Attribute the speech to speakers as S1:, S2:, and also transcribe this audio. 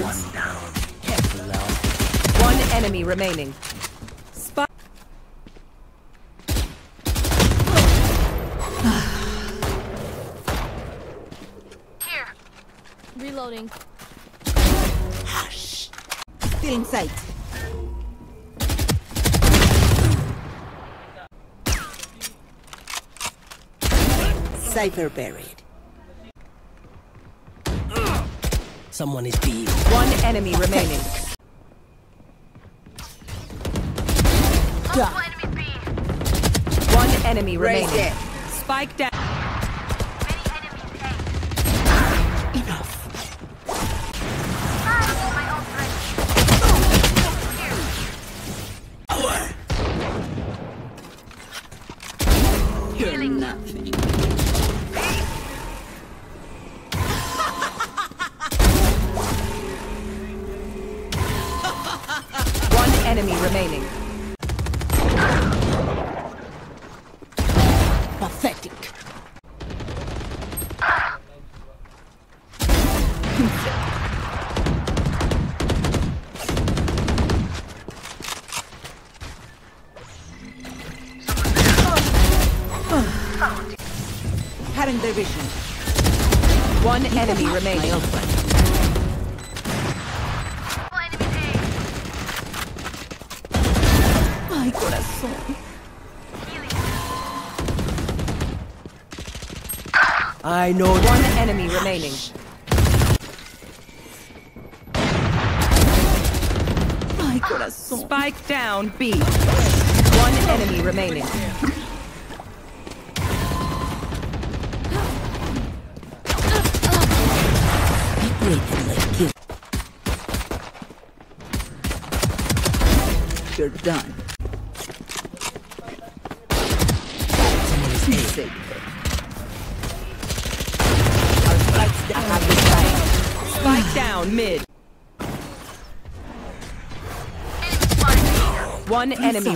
S1: One down.
S2: One enemy remaining. Spike.
S3: Reloading.
S4: Still in sight. Cypher buried.
S1: Someone is B.
S2: One enemy remaining. One enemy
S4: Right
S2: remaining.
S4: there.
S2: Spike down. Enough.
S4: You're nothing.
S2: Enemy remaining.
S4: Pathetic. Having their vision.
S2: One enemy remaining.
S4: Ay, corazón.
S1: I know
S2: One enemy remaining.
S4: Ay, corazón.
S2: Spike down B. One enemy remaining.
S4: You're done. Safe. Our have been.
S2: Spike down mid. One enemy.